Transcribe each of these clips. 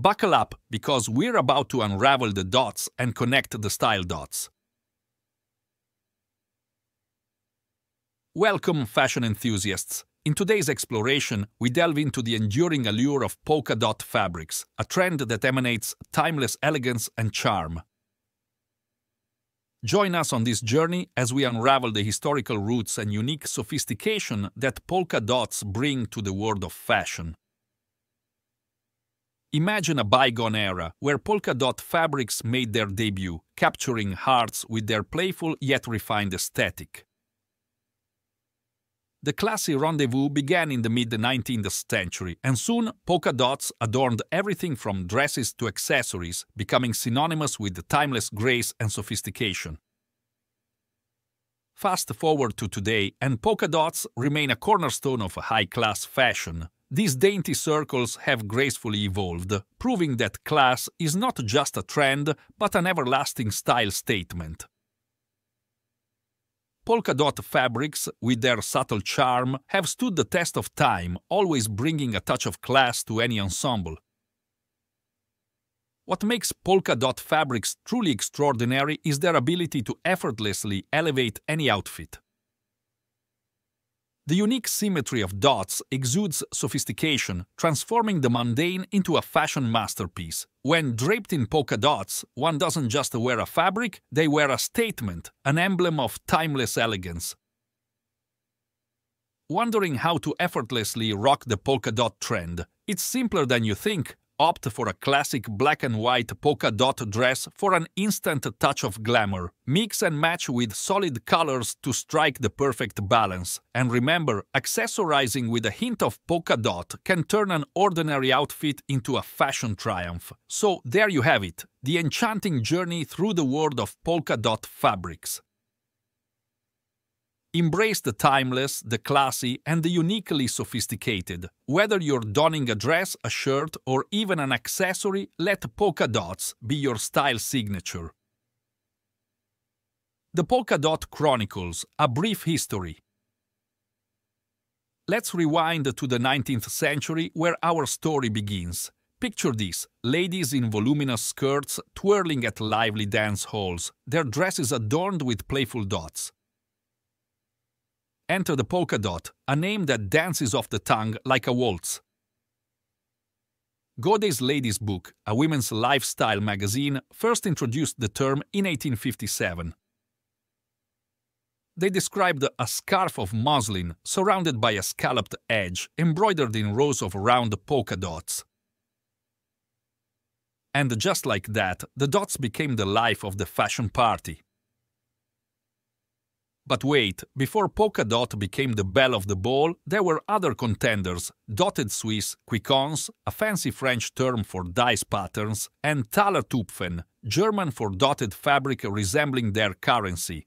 Buckle up because we're about to unravel the dots and connect the style dots. Welcome, fashion enthusiasts. In today's exploration, we delve into the enduring allure of polka dot fabrics, a trend that emanates timeless elegance and charm. Join us on this journey as we unravel the historical roots and unique sophistication that polka dots bring to the world of fashion. Imagine a bygone era where polka dot fabrics made their debut, capturing hearts with their playful yet refined aesthetic. The classy rendezvous began in the mid 19th century, and soon polka dots adorned everything from dresses to accessories, becoming synonymous with timeless grace and sophistication. Fast forward to today, and polka dots remain a cornerstone of high class fashion. These dainty circles have gracefully evolved, proving that class is not just a trend, but an everlasting style statement. Polka dot fabrics, with their subtle charm, have stood the test of time, always bringing a touch of class to any ensemble. What makes polka dot fabrics truly extraordinary is their ability to effortlessly elevate any outfit. The unique symmetry of dots exudes sophistication, transforming the mundane into a fashion masterpiece. When draped in polka dots, one doesn't just wear a fabric, they wear a statement, an emblem of timeless elegance. Wondering how to effortlessly rock the polka dot trend? It's simpler than you think, Opt for a classic black and white polka dot dress for an instant touch of glamour. Mix and match with solid colors to strike the perfect balance. And remember, accessorizing with a hint of polka dot can turn an ordinary outfit into a fashion triumph. So there you have it, the enchanting journey through the world of polka dot fabrics. Embrace the timeless, the classy, and the uniquely sophisticated. Whether you're donning a dress, a shirt, or even an accessory, let polka dots be your style signature. The Polka Dot Chronicles A Brief History. Let's rewind to the 19th century where our story begins. Picture this ladies in voluminous skirts twirling at lively dance halls, their dresses adorned with playful dots. Enter the polka dot, a name that dances off the tongue like a waltz. Godey's Lady's Book, a women's lifestyle magazine, first introduced the term in 1857. They described a scarf of muslin surrounded by a scalloped edge embroidered in rows of round polka dots. And just like that, the dots became the life of the fashion party. But wait, before polka dot became the belle of the ball, there were other contenders dotted Swiss, quinconce, a fancy French term for dice patterns, and Thalertupfen, German for dotted fabric resembling their currency.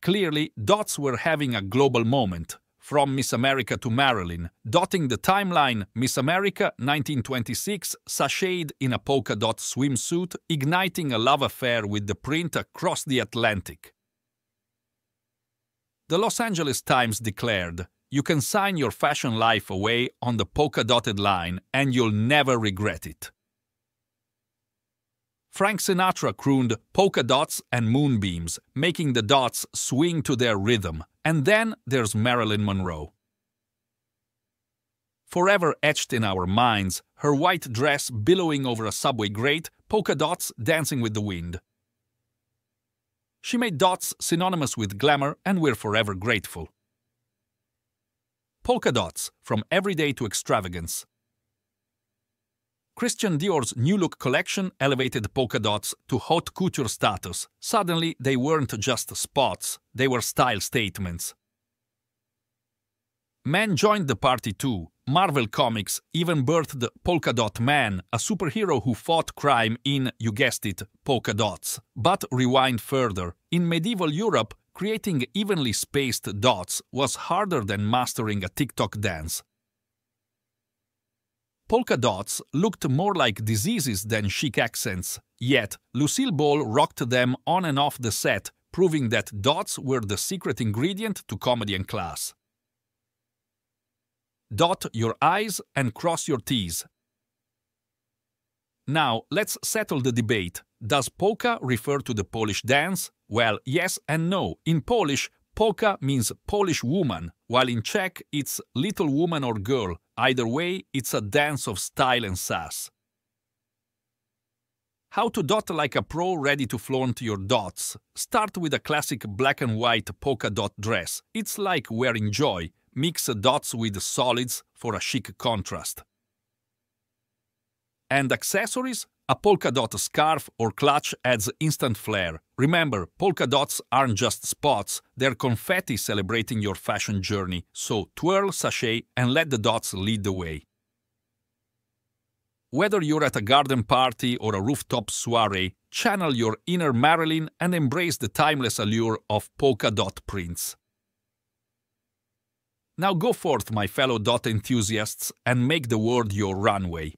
Clearly, dots were having a global moment, from Miss America to Marilyn, dotting the timeline Miss America 1926 sashayed in a polka dot swimsuit, igniting a love affair with the print across the Atlantic. The Los Angeles Times declared, You can sign your fashion life away on the polka dotted line and you'll never regret it. Frank Sinatra crooned polka dots and moonbeams, making the dots swing to their rhythm. And then there's Marilyn Monroe. Forever etched in our minds, her white dress billowing over a subway grate, polka dots dancing with the wind. She made dots synonymous with glamour, and we're forever grateful. Polka dots, from everyday to extravagance. Christian Dior's New Look collection elevated polka dots to haute couture status. Suddenly, they weren't just spots, they were style statements. Men joined the party too. Marvel Comics even birthed Polka Dot Man, a superhero who fought crime in, you guessed it, polka dots. But rewind further. In medieval Europe, creating evenly spaced dots was harder than mastering a TikTok dance. Polka dots looked more like diseases than chic accents, yet Lucille Ball rocked them on and off the set, proving that dots were the secret ingredient to comedy and class. Dot your I's and cross your T's. Now, let's settle the debate. Does polka refer to the Polish dance? Well, yes and no. In Polish, polka means Polish woman, while in Czech it's little woman or girl. Either way, it's a dance of style and sass. How to dot like a pro ready to flaunt your dots. Start with a classic black and white polka dot dress. It's like wearing joy. Mix dots with solids for a chic contrast. And accessories? A polka dot scarf or clutch adds instant flair. Remember, polka dots aren't just spots, they're confetti celebrating your fashion journey. So twirl, sashay, and let the dots lead the way. Whether you're at a garden party or a rooftop soiree, channel your inner Marilyn and embrace the timeless allure of polka dot prints. Now go forth, my fellow dot enthusiasts, and make the world your runway.